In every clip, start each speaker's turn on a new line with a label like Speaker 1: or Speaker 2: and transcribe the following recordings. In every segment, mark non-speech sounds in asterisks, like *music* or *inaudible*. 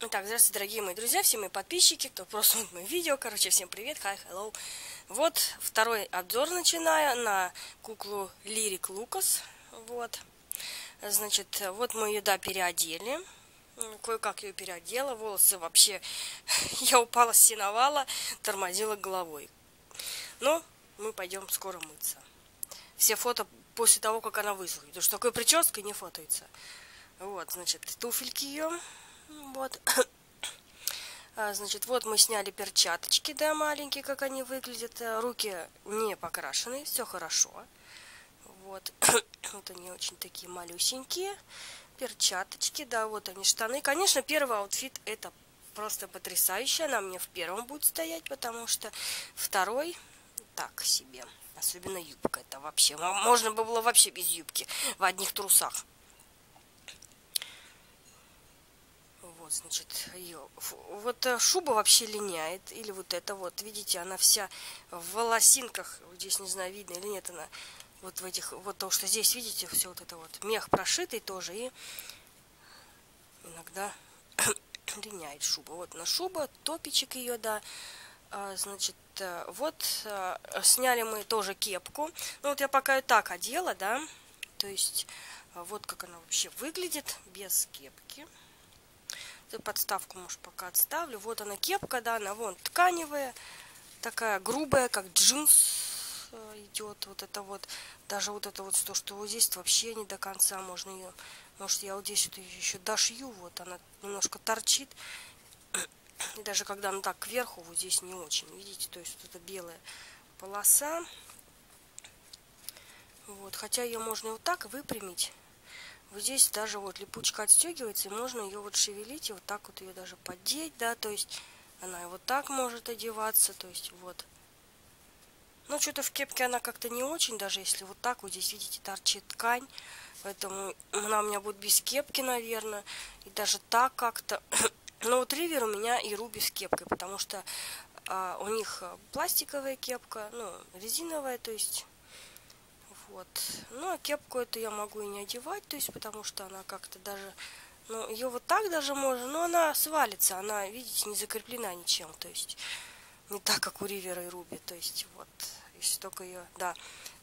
Speaker 1: Итак, здравствуйте, дорогие мои друзья, все мои подписчики, кто просто смотрит мои видео. Короче, всем привет, hi, hello. Вот второй обзор начинаю на куклу Лирик Лукас. Вот. Значит, вот мы ее, да, переодели. Кое-как ее переодела. Волосы вообще... *laughs* Я упала с сеновала, тормозила головой. Но мы пойдем скоро мыться. Все фото после того, как она высохнет. Потому что такой прической не фотоется. Вот, значит, туфельки ее вот. *coughs* А, значит, вот мы сняли перчаточки, да, маленькие, как они выглядят. Э, руки не покрашены, все хорошо. Вот. *coughs* вот они очень такие малюсенькие. Перчаточки, да, вот они штаны. Конечно, первый outfit это просто потрясающе. Она мне в первом будет стоять, потому что второй так себе. Особенно юбка. Это вообще... Можно было вообще без юбки. В одних трусах. Вот, значит, ее. Вот э, шуба вообще линяет. Или вот это вот, видите, она вся в волосинках. Здесь, не знаю, видно или нет, она вот в этих, вот то, что здесь, видите, все вот это вот. Мех прошитый тоже. И иногда *coughs* линяет шуба. Вот на шуба, топичек ее, да. А, значит, э, вот а, сняли мы тоже кепку. Ну, вот я пока ее так одела, да. То есть, вот как она вообще выглядит без кепки подставку, может, пока отставлю. Вот она кепка, да, она вон тканевая, такая грубая, как джинс э, идет. Вот это вот, даже вот это вот то, что вот здесь вообще не до конца можно ее... Может, я вот здесь это еще дошью, вот она немножко торчит. И даже когда она так кверху, вот здесь не очень, видите, то есть вот это белая полоса. Вот, хотя ее можно вот так выпрямить. Вот здесь даже вот липучка отстегивается, и можно ее вот шевелить, и вот так вот ее даже поддеть, да, то есть она и вот так может одеваться, то есть вот. Но что-то в кепке она как-то не очень, даже если вот так вот здесь, видите, торчит ткань. Поэтому она у меня будет без кепки, наверное. И даже так как-то. *coughs* Но вот Ривер у меня и Руби с кепкой, потому что а, у них пластиковая кепка, ну, резиновая, то есть вот. Ну, а кепку эту я могу и не одевать, то есть, потому что она как-то даже... Ну, ее вот так даже можно, но она свалится, она, видите, не закреплена ничем, то есть, не так, как у Ривера и Руби, то есть, вот, если только ее, да,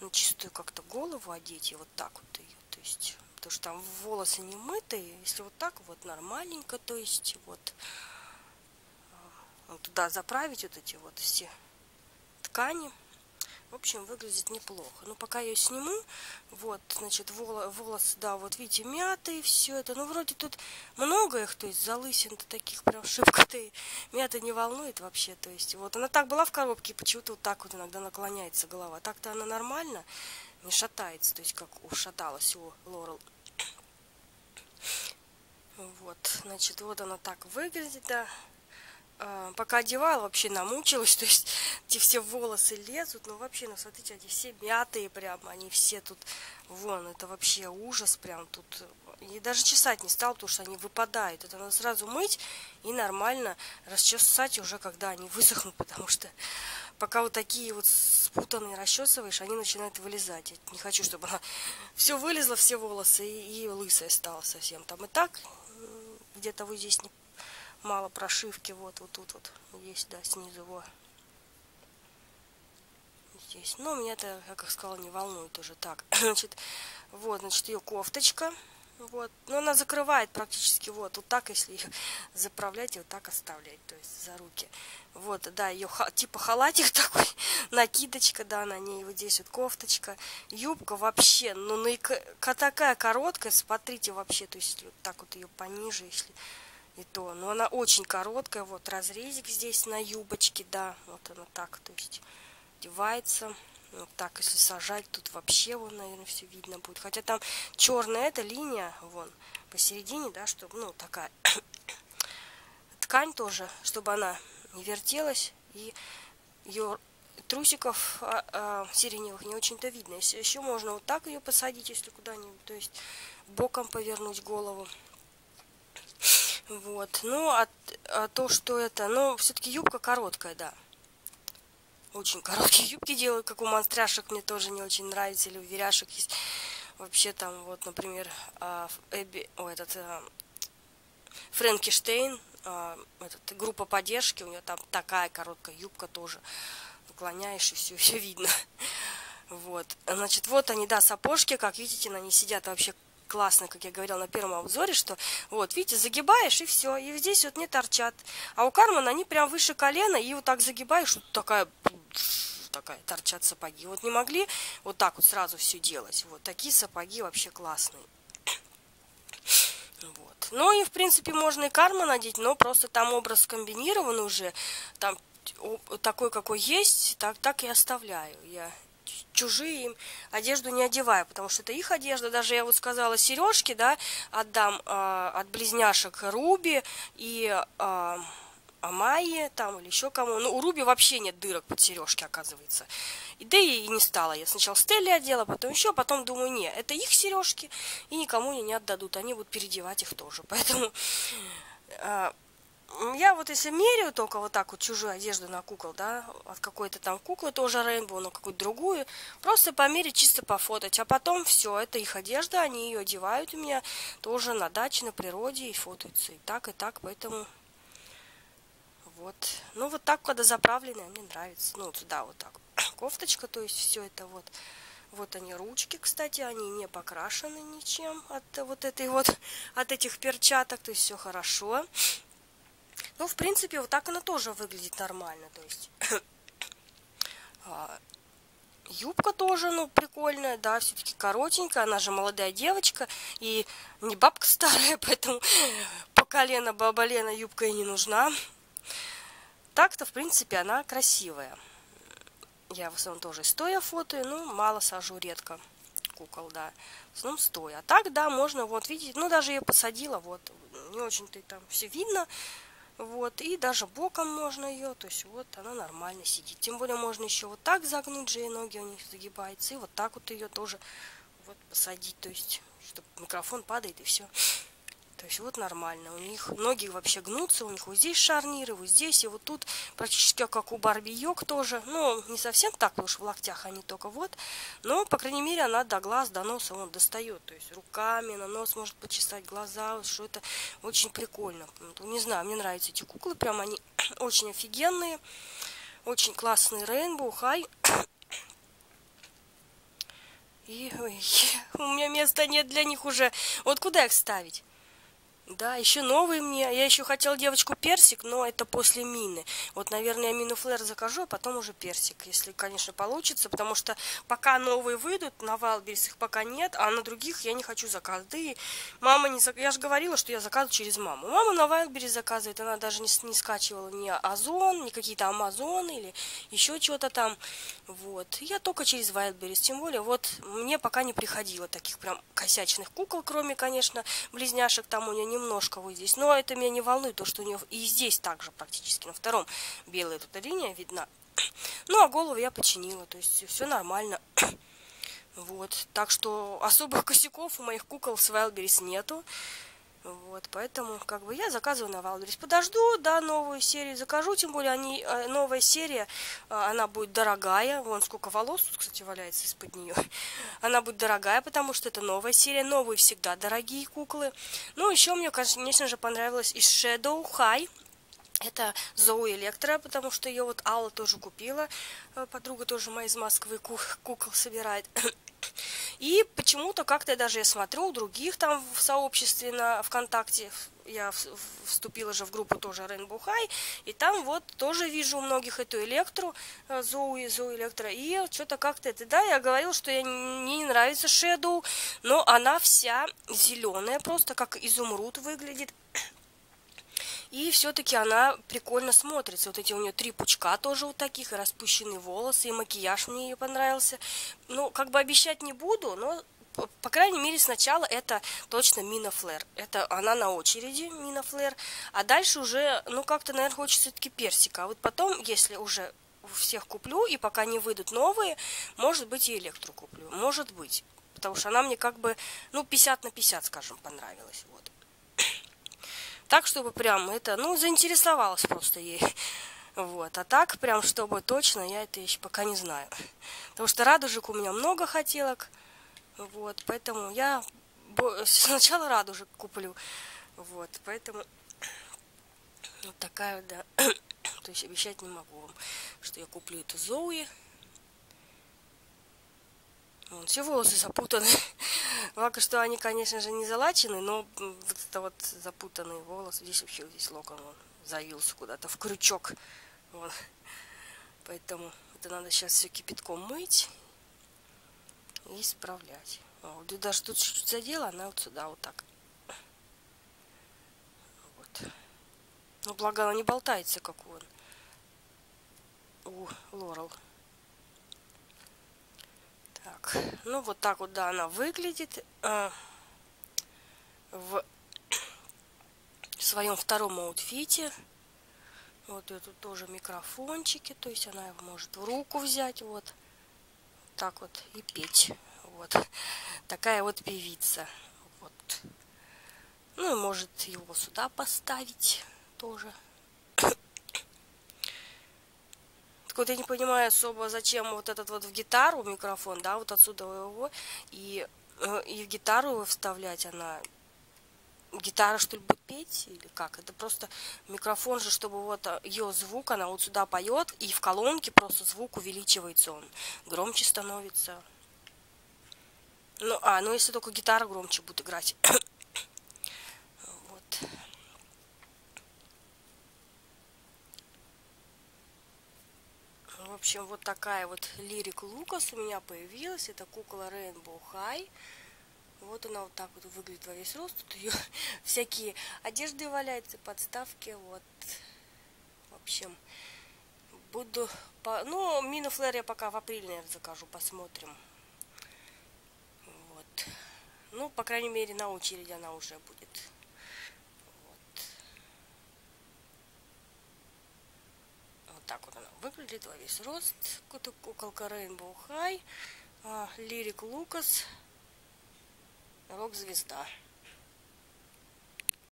Speaker 1: на чистую как-то голову одеть, и вот так вот ее, то есть, потому что там волосы не мытые, если вот так вот нормальненько, то есть, вот, вот туда заправить вот эти вот все ткани, в общем, выглядит неплохо. Но пока я ее сниму, вот, значит, волосы, да, вот видите, мятые, все это. Ну, вроде тут много их, то есть залысин-то таких прям шибко-то мята не волнует вообще. То есть, вот, она так была в коробке, почему-то вот так вот иногда наклоняется голова. Так-то она нормально, не шатается, то есть, как ушаталась у Лорел. Вот, значит, вот она так выглядит, да. А, пока одевала, вообще намучилась, *laughs* то есть эти все волосы лезут, ну вообще, ну смотрите, они все мятые прям, они все тут, вон, это вообще ужас прям тут, и даже чесать не стал, потому что они выпадают, это надо сразу мыть и нормально расчесать уже, когда они высохнут, потому что пока вот такие вот спутанные расчесываешь, они начинают вылезать, я не хочу, чтобы она *laughs* все вылезла, все волосы, и, и лысая стала совсем, там и так где-то вы здесь не мало прошивки. Вот, вот тут вот есть, да, снизу, вот. Здесь. Но меня это, как я сказала, не волнует уже. Так, *clears throat* значит, вот, значит, ее кофточка. Вот. Но она закрывает практически вот, вот так, если ее *laughs* заправлять и вот так оставлять, то есть за руки. Вот, да, ее типа халатик *laughs* такой, накидочка, да, на ней вот здесь вот кофточка, юбка вообще, ну, на, такая короткая, смотрите вообще, то есть вот так вот ее пониже, если и то. Но она очень короткая, вот разрезик здесь на юбочке, да, вот она так, то есть одевается. Вот так, если сажать, тут вообще, вон, наверное, все видно будет. Хотя там черная эта линия, вон, посередине, да, чтобы, ну, такая *coughs* ткань тоже, чтобы она не вертелась, и ее трусиков а, а, сиреневых не очень-то видно. Если еще можно вот так ее посадить, если куда-нибудь, то есть боком повернуть голову. Вот. Ну, а, а то, что это... Ну, все-таки юбка короткая, да. Очень короткие *laughs* юбки делают, как у монстряшек, мне тоже не очень нравится. Или у веряшек есть. Вообще там, вот, например, а, Эбби... О, этот... А, Фрэнкиштейн, э, этот, группа поддержки, у нее там такая короткая юбка тоже. Наклоняешь, и все, *laughs* все видно. *laughs* Вот. Значит, вот они, да, сапожки, как видите, они сидят вообще классно, как я говорила на первом обзоре, что вот, видите, загибаешь и все, и здесь вот не торчат. А у Кармана они прям выше колена, и вот так загибаешь, вот такая такая торчат сапоги. Вот не могли вот так вот сразу все делать. Вот такие сапоги вообще классные. Вот. Ну и, в принципе, можно и карма надеть, но просто там образ комбинирован уже. Там такой, какой есть, так, так и оставляю. Я чужие им одежду не одеваю, потому что это их одежда. Даже я вот сказала сережки, да, отдам э, от близняшек Руби и э, Амайе там или еще кому. Ну, у Руби вообще нет дырок под сережки, оказывается. И да и не стала. Я сначала Стелли одела, потом еще, потом думаю, не, это их сережки, и никому они не отдадут. Они будут переодевать их тоже. *laughs* Поэтому э, я вот если меряю только вот так вот чужую одежду на кукол, да, от какой-то там куклы тоже Рейнбоу, на какую-то другую, просто померить, чисто пофотать, а потом все, это их одежда, они ее одевают у меня тоже на даче, на природе и фотаются, и так, и так, поэтому вот. Ну, вот так, когда заправленная, мне нравится. Ну, сюда вот так. *clears throat* Кофточка, то есть все это вот. Вот они ручки, кстати, они не покрашены ничем от вот этой вот, *laughs* от этих перчаток, то есть все хорошо. Ну, в принципе, вот так она тоже выглядит нормально, то есть *coughs* а, юбка тоже, ну, прикольная, да, все-таки коротенькая, она же молодая девочка, и не бабка *laughs* старая, поэтому *laughs* по колено баба Лена юбка и не нужна. Так-то, в принципе, она красивая. Я в основном тоже стоя фотою, ну, мало сажу, редко кукол, да. В основном стоя. А так, да, можно, вот, видите, ну, даже ее посадила, вот, не очень-то там все видно, вот, и даже боком можно ее, то есть вот она нормально сидит. Тем более можно еще вот так загнуть же, и ноги у них загибаются, и вот так вот ее тоже вот посадить, то есть, чтобы микрофон падает и все. То есть вот нормально. У них ноги вообще гнутся, у них вот здесь шарниры, вот здесь, и вот тут практически как у Барби Йог тоже. Ну, не совсем так, потому что в локтях они только вот. Но, по крайней мере, она до глаз, до носа он достает. То есть руками на нос может почесать глаза, что это очень прикольно. Не знаю, мне нравятся эти куклы, прям они *clears throat* очень офигенные. Очень классный Rainbow High. И ой, *laughs* у меня места нет для них уже. Вот куда их ставить? Да, еще новый мне. Я еще хотел девочку персик, но это после мины. Вот, наверное, я мину флэр закажу, а потом уже персик, если, конечно, получится. Потому что пока новые выйдут, на Валберис их пока нет, а на других я не хочу заказывать. Да и мама не зак... Я же говорила, что я заказываю через маму. Мама на Вайлберис заказывает, она даже не, не скачивала ни Озон, ни какие-то Амазоны или еще чего-то там. Вот. Я только через Wildberries. Тем более, вот мне пока не приходило таких прям косячных кукол, кроме, конечно, близняшек там у нее немножко вот здесь. Но это меня не волнует, то, что у нее и здесь также практически на втором белая тут линия видна. *clears throat* Ну, а голову я починила, то есть все нормально. *clears throat* Вот, так что особых косяков у моих кукол с Wildberries нету. Вот, поэтому, как бы, я заказываю на Валберис. Подожду, да, новую серию закажу, тем более они, э, новая серия, э, она будет дорогая. Вон сколько волос тут, кстати, валяется из-под нее. *laughs* Она будет дорогая, потому что это новая серия. Новые всегда дорогие куклы. Ну, еще мне, конечно же, понравилась из Shadow High. Это Зоу Электро, потому что ее вот Алла тоже купила. Э, подруга тоже моя из Москвы кукол собирает. И почему-то как-то даже я смотрю у других там в сообществе на ВКонтакте, я вступила же в группу тоже Rainbow High, и там вот тоже вижу у многих эту электру, э, Зоу Зоу Электро, и что-то как-то это, да, я говорила, что я, не нравится Shadow, но она вся зеленая, просто как изумруд выглядит, и все-таки она прикольно смотрится. Вот эти у нее три пучка тоже вот таких, и распущенные волосы, и макияж мне ее понравился. Ну, как бы обещать не буду, но по крайней мере, сначала это точно Мина Флэр. Это она на очереди, Мина Флэр. А дальше уже, ну, как-то, наверное, хочется все-таки персика. А вот потом, если уже всех куплю, и пока не выйдут новые, может быть, и электру куплю. Может быть. Потому что она мне как бы, ну, 50 на 50, скажем, понравилась. Вот. Так, чтобы прям это, ну, заинтересовалась просто ей. Вот. А так, прям, чтобы точно, я это еще пока не знаю. Потому что радужек у меня много хотелок. Вот. Поэтому я *laughs* сначала радужек куплю. Вот. Поэтому *clears throat* Вот такая, да. *clears throat* То есть обещать не могу вам, что я куплю эту Зоуи. Вон, все волосы запутаны. *laughs* Ладно, что они, конечно же, не залачены, но вот это вот запутанный волос. Здесь вообще здесь локон он завился куда-то в крючок. Вот. Поэтому это надо сейчас все кипятком мыть и исправлять. Вот. И даже тут чуть-чуть задела, она вот сюда вот так. Вот. Ну, благо она не болтается, как он. У, Лорел. Так, ну вот так вот, да, она выглядит. А, в *coughs* своем втором аутфите. Вот это тоже микрофончики, то есть она может в руку взять, вот. Так вот и петь. Вот. Такая вот певица. Вот. Ну и может его сюда поставить тоже. Так вот я не понимаю особо, зачем вот этот вот в гитару микрофон, да, вот отсюда его, и, э, и в гитару его вставлять она гитара, что ли, будет петь? Или как? Это просто микрофон же, чтобы вот а, ее звук, она вот сюда поет, и в колонке просто звук увеличивается, он громче становится. Ну, а, ну если только гитара громче будет играть. вот. В общем, вот такая вот лирик Лукас у меня появилась. Это кукла Rainbow High. Вот она вот так вот выглядит во весь рост. Тут ее *laughs* всякие одежды валяются, подставки. Вот. В общем, буду... По... Ну, мину флэр я пока в апреле, наверное, закажу. Посмотрим. Вот. Ну, по крайней мере, на очереди она уже будет. Вот. Вот так вот она выглядит во весь рост. Куколка Rainbow High. Лирик Лукас рок-звезда.